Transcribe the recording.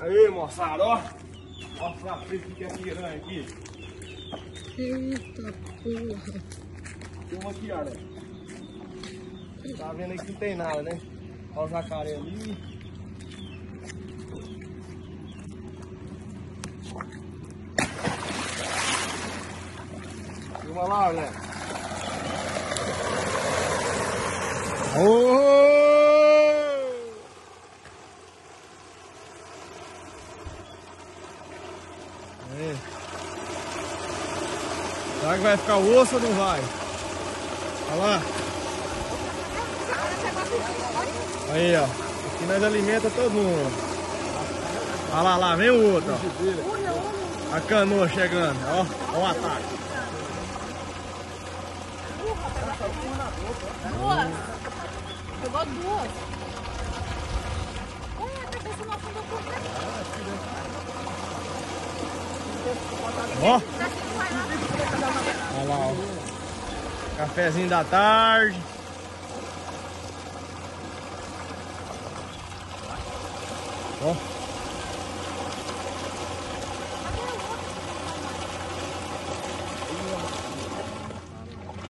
Aí, moçada, ó. Ó pra vocês que é piranha aqui. Eita porra. Tem uma aqui, olha. Tá vendo aí que não tem nada, né? Olha o jacaré ali. Filma lá, olha. Oh! Será que vai ficar osso ou não vai? Olha lá. Aí, ó. Aqui nós alimenta todo mundo. Olha lá, lá, vem o outro, ó. A canoa chegando, ó. Ó o ataque. Duas. Pegou duas. Ó. Olha lá, ó. Cafezinho da tarde. Ó.